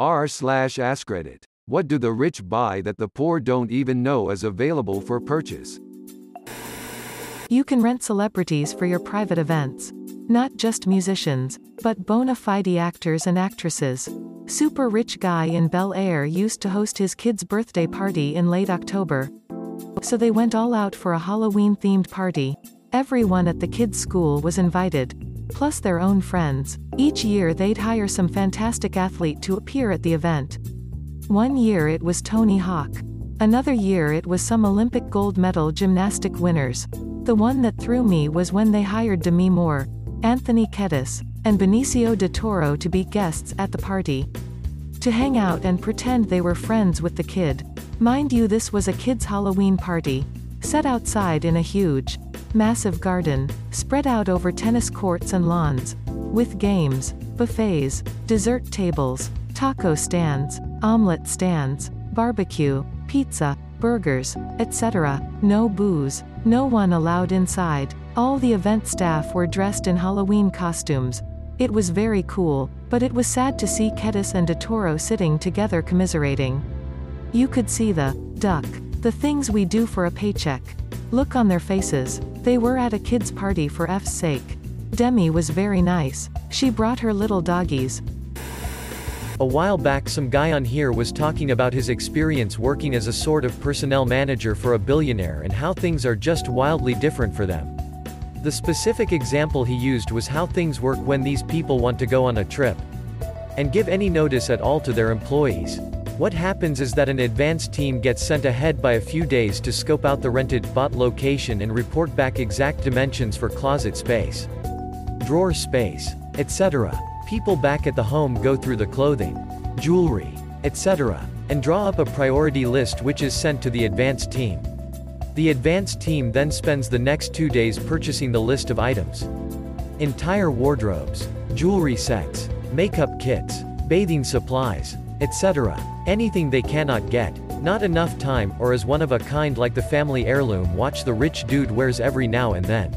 r slash AskReddit. What do the rich buy that the poor don't even know is available for purchase? You can rent celebrities for your private events. Not just musicians, but bona fide actors and actresses. Super rich guy in Bel Air used to host his kid's birthday party in late October. So they went all out for a Halloween themed party. Everyone at the kids' school was invited. Plus their own friends. Each year they'd hire some fantastic athlete to appear at the event. One year it was Tony Hawk. Another year it was some Olympic gold medal gymnastic winners. The one that threw me was when they hired Demi Moore, Anthony Kiedis, and Benicio de Toro to be guests at the party. To hang out and pretend they were friends with the kid. Mind you this was a kid's Halloween party. Set outside in a huge, massive garden, spread out over tennis courts and lawns. With games, buffets, dessert tables, taco stands, omelet stands, barbecue, pizza, burgers, etc. No booze. No one allowed inside. All the event staff were dressed in Halloween costumes. It was very cool, but it was sad to see Kiedis and DeToro sitting together commiserating. You could see the duck, the things we do for a paycheck. Look on their faces. They were at a kid's party for F's sake. Demi was very nice. She brought her little doggies. A while back some guy on here was talking about his experience working as a sort of personnel manager for a billionaire and how things are just wildly different for them. The specific example he used was how things work when these people want to go on a trip and give any notice at all to their employees. What happens is that an advance team gets sent ahead by a few days to scope out the rented bought location and report back exact dimensions for closet space, drawer space, etc. People back at the home go through the clothing, jewelry, etc., and draw up a priority list which is sent to the advance team. The advance team then spends the next two days purchasing the list of items. Entire wardrobes, jewelry sets, makeup kits, bathing supplies, etc. Anything they cannot get, not enough time or is one of a kind like the family heirloom watch the rich dude wears every now and then.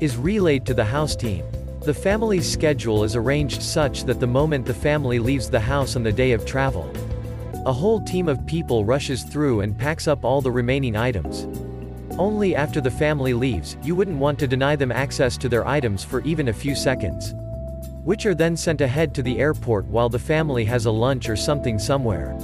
Is relayed to the house team. The family's schedule is arranged such that the moment the family leaves the house on the day of travel, a whole team of people rushes through and packs up all the remaining items. Only after the family leaves, you wouldn't want to deny them access to their items for even a few seconds. Which are then sent ahead to the airport while the family has a lunch or something somewhere.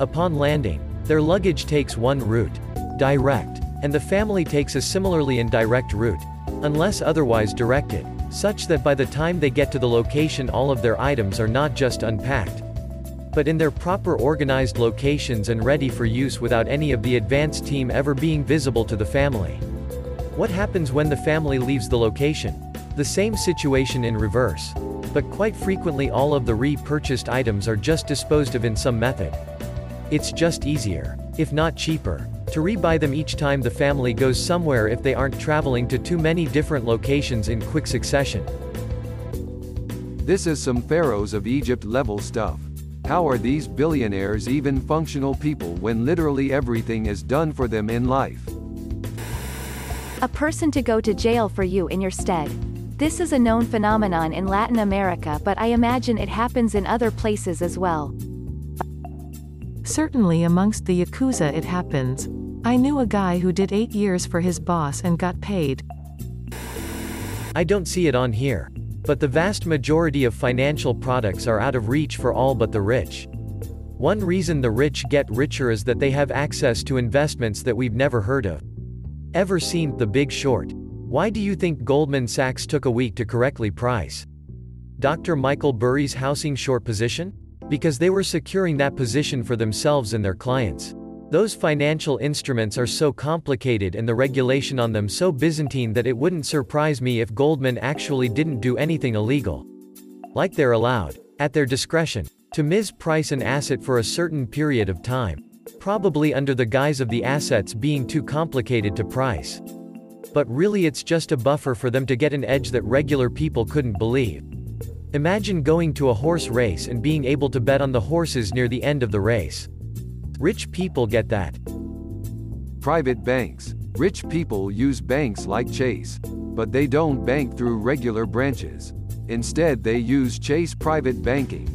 Upon landing, their luggage takes one route, direct, and the family takes a similarly indirect route, unless otherwise directed such that by the time they get to the location all of their items are not just unpacked, but in their proper organized locations and ready for use without any of the advance team ever being visible to the family. What happens when the family leaves the location? The same situation in reverse. But quite frequently all of the re-purchased items are just disposed of in some method. It's just easier, if not cheaper, to rebuy them each time the family goes somewhere if they aren't traveling to too many different locations in quick succession. This is some pharaohs of Egypt level stuff. How are these billionaires even functional people when literally everything is done for them in life? A person to go to jail for you in your stead. This is a known phenomenon in Latin America but I imagine it happens in other places as well. Certainly amongst the Yakuza it happens. I knew a guy who did 8 years for his boss and got paid. I don't see it on here. But the vast majority of financial products are out of reach for all but the rich. One reason the rich get richer is that they have access to investments that we've never heard of. Ever seen The Big Short? Why do you think Goldman Sachs took a week to correctly price Dr. Michael Burry's housing short position? Because they were securing that position for themselves and their clients. Those financial instruments are so complicated and the regulation on them so Byzantine that it wouldn't surprise me if Goldman actually didn't do anything illegal. Like they're allowed, at their discretion, to misprice an asset for a certain period of time. Probably under the guise of the assets being too complicated to price. But really it's just a buffer for them to get an edge that regular people couldn't believe. Imagine going to a horse race and being able to bet on the horses near the end of the race. Rich people get that. Private banks. Rich people use banks like Chase. But they don't bank through regular branches. Instead they use Chase Private Banking.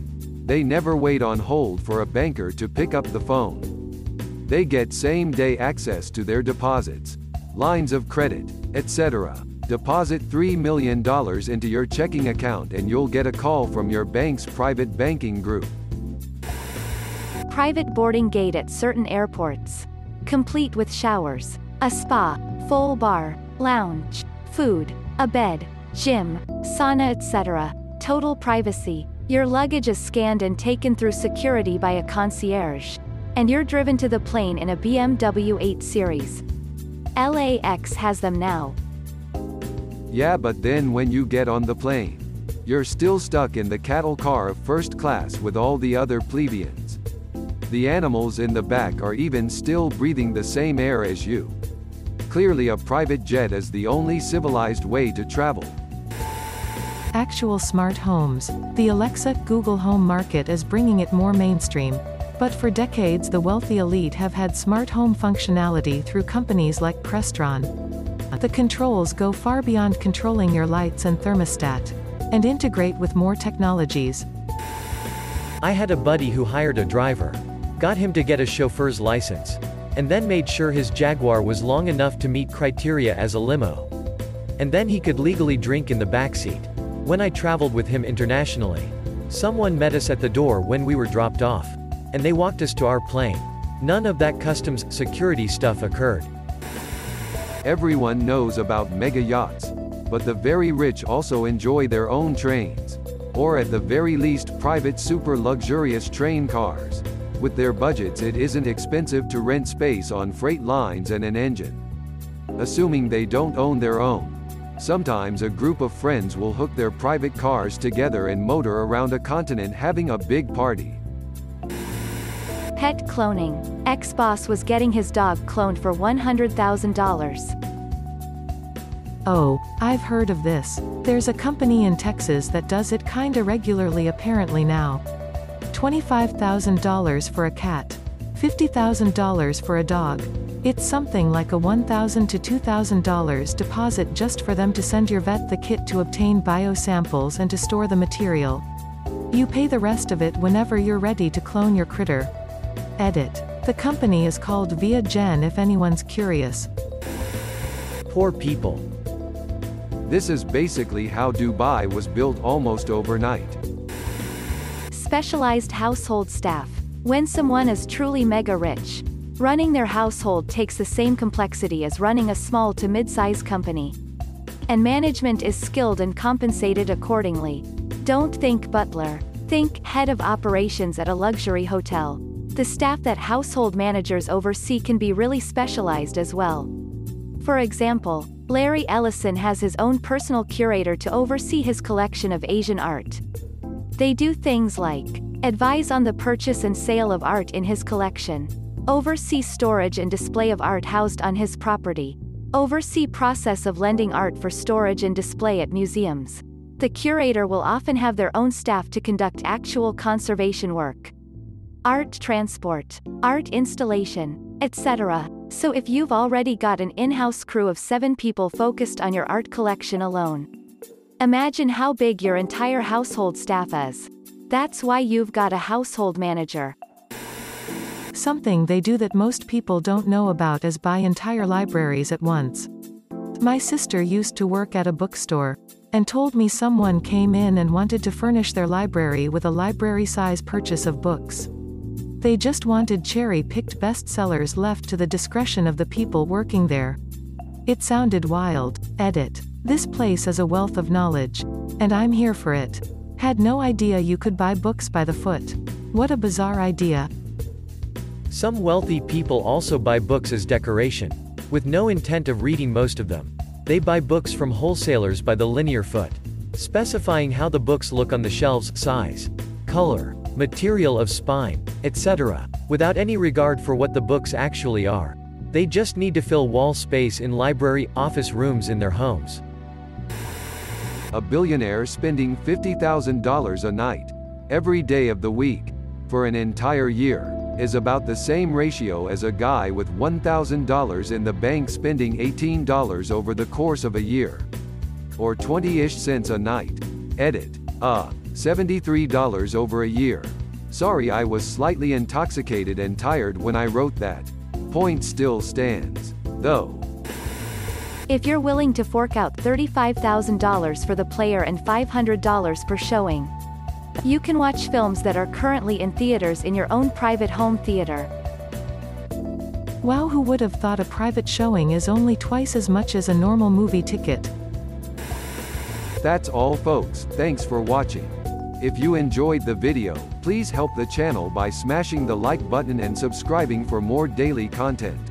They never wait on hold for a banker to pick up the phone. They get same-day access to their deposits, lines of credit, etc. Deposit $3 million into your checking account and you'll get a call from your bank's private banking group. Private boarding gate at certain airports. Complete with showers, a spa, full bar, lounge, food, a bed, gym, sauna etc. Total privacy. Your luggage is scanned and taken through security by a concierge. And you're driven to the plane in a BMW 8 Series. LAX has them now. Yeah but then when you get on the plane, you're still stuck in the cattle car of first class with all the other plebeians. The animals in the back are even still breathing the same air as you. Clearly a private jet is the only civilized way to travel. Actual smart homes. The Alexa Google Home market is bringing it more mainstream. But for decades the wealthy elite have had smart home functionality through companies like Crestron. The controls go far beyond controlling your lights and thermostat. And integrate with more technologies. I had a buddy who hired a driver. Got him to get a chauffeur's license. And then made sure his Jaguar was long enough to meet criteria as a limo. And then he could legally drink in the backseat. When I traveled with him internationally. Someone met us at the door when we were dropped off. And they walked us to our plane. None of that customs security stuff occurred. Everyone knows about mega yachts. But the very rich also enjoy their own trains. Or at the very least private super luxurious train cars. With their budgets it isn't expensive to rent space on freight lines and an engine. Assuming they don't own their own. Sometimes a group of friends will hook their private cars together and motor around a continent having a big party. Pet cloning. Ex-boss was getting his dog cloned for $100,000. Oh, I've heard of this. There's a company in Texas that does it kinda regularly apparently now. $25,000 for a cat. $50,000 for a dog. It's something like a 1,000 to $2,000 deposit just for them to send your vet the kit to obtain biosamples and to store the material. You pay the rest of it whenever you're ready to clone your critter. Edit. The company is called ViaGen if anyone's curious. Poor people. This is basically how Dubai was built almost overnight. Specialized household staff. When someone is truly mega rich, running their household takes the same complexity as running a small to mid-size company. And management is skilled and compensated accordingly. Don't think butler. Think head of operations at a luxury hotel. The staff that household managers oversee can be really specialized as well. For example, Larry Ellison has his own personal curator to oversee his collection of Asian art. They do things like advise on the purchase and sale of art in his collection, oversee storage and display of art housed on his property, oversee process of lending art for storage and display at museums. The curator will often have their own staff to conduct actual conservation work art transport, art installation, etc. So if you've already got an in-house crew of seven people focused on your art collection alone. Imagine how big your entire household staff is. That's why you've got a household manager. Something they do that most people don't know about is buy entire libraries at once. My sister used to work at a bookstore, and told me someone came in and wanted to furnish their library with a library size purchase of books. They just wanted cherry-picked bestsellers left to the discretion of the people working there. It sounded wild. Edit. This place is a wealth of knowledge. And I'm here for it. Had no idea you could buy books by the foot. What a bizarre idea. Some wealthy people also buy books as decoration. With no intent of reading most of them. They buy books from wholesalers by the linear foot. Specifying how the books look on the shelves, size, color, material of spine, etc., without any regard for what the books actually are. They just need to fill wall space in library, office rooms in their homes. A billionaire spending $50,000 a night, every day of the week, for an entire year, is about the same ratio as a guy with $1,000 in the bank spending $18 over the course of a year. Or 20-ish cents a night. Edit. Uh, $73 over a year. Sorry I was slightly intoxicated and tired when I wrote that. Point still stands. Though. If you're willing to fork out $35,000 for the player and $500 per showing, you can watch films that are currently in theaters in your own private home theater. Wow who would have thought a private showing is only twice as much as a normal movie ticket. That's all folks, thanks for watching. If you enjoyed the video, please help the channel by smashing the like button and subscribing for more daily content.